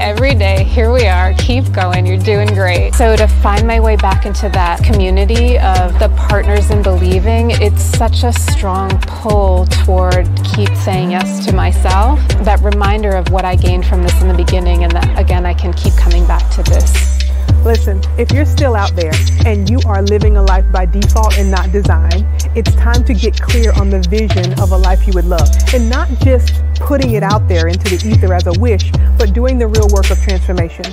every day, here we are, keep going, you're doing great. So to find my way back into that community of the partners in believing, it's such a strong pull toward keep saying yes to myself. That reminder of what I gained from this in the beginning and that again, I can keep coming back to this. Listen, if you're still out there and you are living a life by default and not design, it's time to get clear on the vision of a life you would love. And not just putting it out there into the ether as a wish, but doing the real work of transformation.